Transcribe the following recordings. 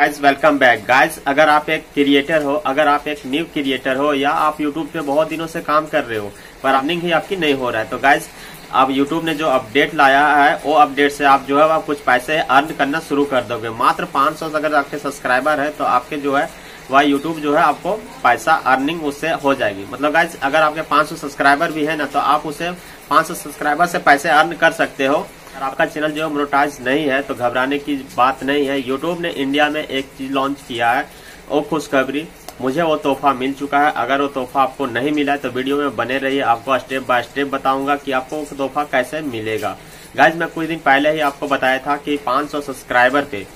Guys welcome back guys अगर आप एक क्रिएटर हो, अगर आप एक न्यू क्रिएटर हो, या आप यूट्यूब पे बहुत दिनों से काम कर रहे हो, पर अर्निंग ही आपकी नहीं हो रहा है तो गाइज़ अब यूट्यूब ने जो अपडेट लाया है, वो अपडेट से आप जो है, आप कुछ पैसे अर्न करना शुरू कर दोगे। मात्र 500 अगर आपके सब्सक्राइबर है तो आपके जो है, वह यूट्यूब जो है, आपको पैसा अर्निंग उससे हो जाएगी। मतलब गाइज़ अगर आपके 500 सब्सक्राइबर भी है ना तो आप उसे 500 सब्सक्राइबर से पैसे अर्न कर सकते हो। अगर आपका चैनल जो मोनोटाइज नहीं है तो घबराने की बात नहीं है। यूट्यूब ने इंडिया में एक चीज़ लॉन्च किया है वो खुशखबरी। मुझे वो तोहफा मिल चुका है। अगर वो तोहफा आपको नहीं मिला है तो वीडियो में बने रहिए। आपको स्टेप बाय स्टेप बताऊँगा कि आपको तोहफा कैसे मिलेगा। गाइज़ मैं कुछ दिन पहले ही आपको बताया था कि 500 सब्सक्राइबर पे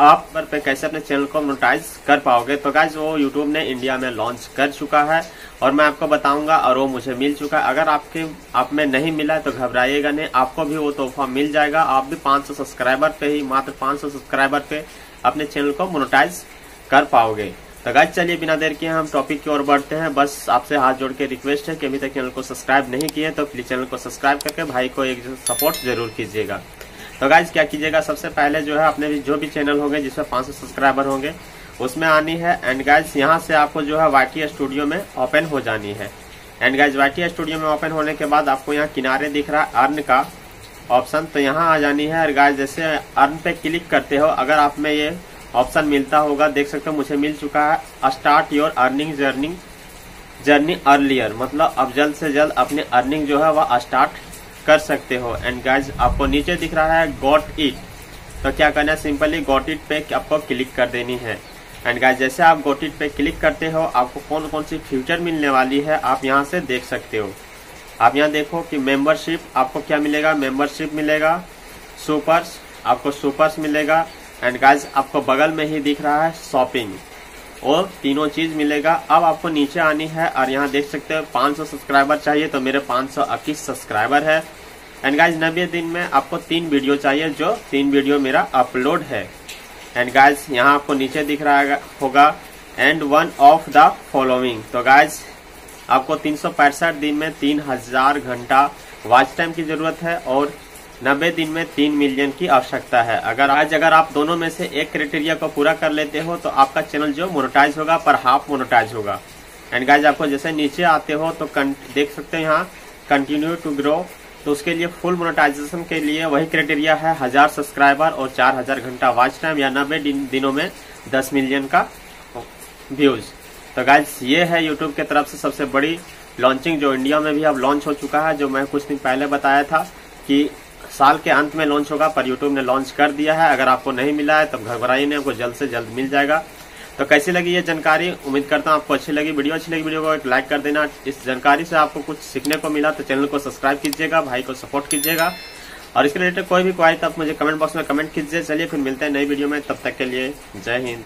आप पर पे कैसे अपने चैनल को मोनेटाइज कर पाओगे? तो गाइज़ वो यूट्यूब ने इंडिया में लॉन्च कर चुका है और मैं आपको बताऊँगा और वो मुझे मिल चुका है। अगर आपके आप में नहीं मिला है तो घबराइएगा नहीं। आपको भी वो तोहफा मिल जाएगा। आप भी 500 सब्सक्राइबर पे ही, मात्र 500 सब्सक्राइबर पे अपने चैनल को मोनेटाइज कर पाओगे। तो गाइज़ चलिए बिना देर के हम टॉपिक की ओर बढ़ते हैं। बस आपसे हाथ जोड़ के रिक्वेस्ट है कि अभी तक चैनल को सब्सक्राइब नहीं किए तो प्लीज़ चैनल को सब्सक्राइब करके भाई को एक सपोर्ट ज़रूर कीजिएगा। तो गाइज़ क्या कीजिएगा? सबसे पहले जो है, अपने जो भी चैनल होंगे, जिसमें 500 सब्सक्राइबर होंगे, उसमें आनी है। एंड गाइज़ यहाँ से आपको जो है वाई स्टूडियो में ओपन हो जानी है। एंड गाइज़ वाई स्टूडियो में ओपन होने के बाद आपको यहाँ किनारे दिख रहा है अर्न का ऑप्शन तो यहाँ आ जानी है। और गाइज़ जैसे अर्न पे क्लिक करते हो, अगर आप में ये ऑप्शन मिलता होगा, देख सकते हो, मुझे मिल चुका है। Start your earning journing journey earlier मतलब अब जल्द से जल्द अपनी अर्निंग जो है, वह स्टार्ट कर सकते हो। एंड गाइज़ आपको नीचे दिख रहा है गॉट इट तो क्या करना है? सिंपली गॉट इट पे आपको क्लिक कर देनी है। एंड गाइज़ जैसे आप गॉट इट पे क्लिक करते हो, आपको कौन कौन सी फ्यूचर मिलने वाली है, आप यहाँ से देख सकते हो। आप यहाँ देखो कि मेंबरशिप आपको क्या मिलेगा? मेंबरशिप मिलेगा सुपर्स आपको सुपर्स मिलेगा। एंड गाइज़ आपको बगल में ही दिख रहा है शॉपिंग और तीनों चीज़ मिलेगा। अब आपको नीचे आनी है और यहाँ देख सकते हो 500 सब्सक्राइबर चाहिए तो मेरे पाँच सब्सक्राइबर है। एंड गाइज़ नब्बे दिन में आपको तीन वीडियो चाहिए, जो तीन वीडियो मेरा अपलोड है। एंड गाइज़ यहाँ आपको नीचे दिख रहा होगा। And one of the following तो गाइज़ आपको तीन सौ पैंसठ दिन में तीन हज़ार घंटा वॉच टाइम की ज़रूरत है और नब्बे दिन में तीन मिलियन की आवश्यकता है। अगर आज अगर आप दोनों में से एक क्राइटेरिया को पूरा कर लेते हो तो आपका चैनल जो मोनोटाइज होगा, पर हाफ़ मोनोटाइज होगा। एंड गाइज़ आपको जैसे नीचे आते हो तो देख सकते हैं यहाँ कंटिन्यू टू ग्रो तो उसके लिए फुल मोनोटाइजेशन के लिए वही क्राइटेरिया है, हज़ार सब्सक्राइबर और चार हज़ार घंटा वॉच टाइम या नब्बे दिनों में दस मिलियन का व्यूज़ तो गाइज़ ये है यूट्यूब के तरफ़ से सबसे बड़ी लॉन्चिंग जो इंडिया में भी अब लॉन्च हो चुका है, जो मैं कुछ दिन पहले बताया था कि साल के अंत में लॉन्च होगा, पर यूट्यूब ने लॉन्च कर दिया है। अगर आपको नहीं मिला है, तब घबराइए नहीं, आपको जल्द से जल्द मिल जाएगा। तो कैसी लगी ये जानकारी? उम्मीद करता हूँ आपको अच्छी लगी। वीडियो अच्छी लगी, वीडियो को एक लाइक कर देना। इस जानकारी से आपको कुछ सीखने को मिला तो चैनल को सब्सक्राइब कीजिएगा, भाई को सपोर्ट कीजिएगा। और इसके रिलेटेड कोई भी क्वारी तो आप मुझे कमेंट बॉक्स में कमेंट कीजिए। चलिए फिर मिलते हैं नई वीडियो में। तब तक के लिए जय हिंद।